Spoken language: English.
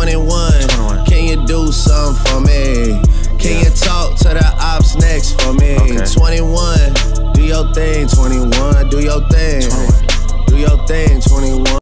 21. 21. Can you do something for me? Can yeah. you talk to the ops next for me? Okay. 21. Do your thing, 21. Do your thing. 21. Do your thing, 21.